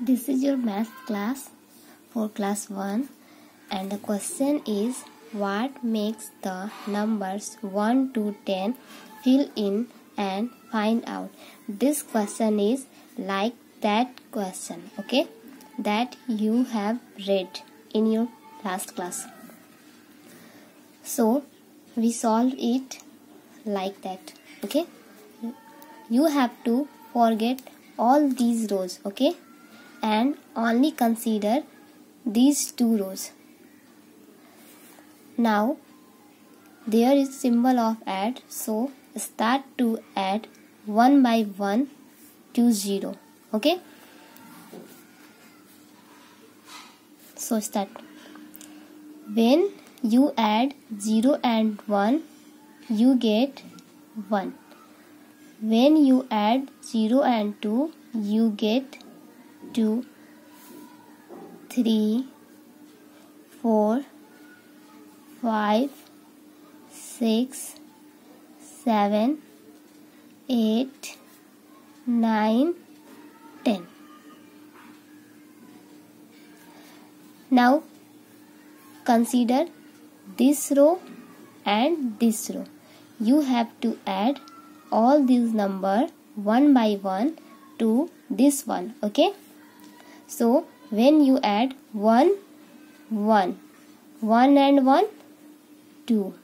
This is your math class for class 1 and the question is what makes the numbers 1 to 10 fill in and find out. This question is like that question okay that you have read in your last class. So we solve it like that okay you have to forget all these rows okay and only consider these two rows. Now there is symbol of add so start to add one by one to zero okay? So start. When you add 0 and 1 you get 1 when you add 0 and 2 you get 2 3 4 5 6 7 8 9 10 now consider this row and this row. You have to add all these number one by one to this one okay so when you add 1 1 1 and 1 2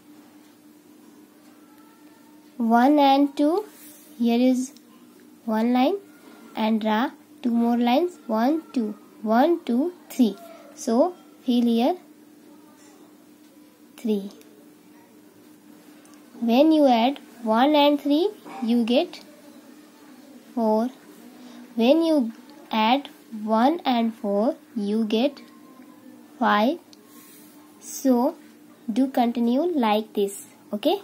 1 and 2 here is one line. And draw two more lines. 1 2 1 2 3 so fill here 3 when you add 1 and 3 you get 4 when you add 1 and 4 you get 5 so do continue like this okay